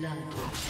Blood.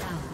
Down.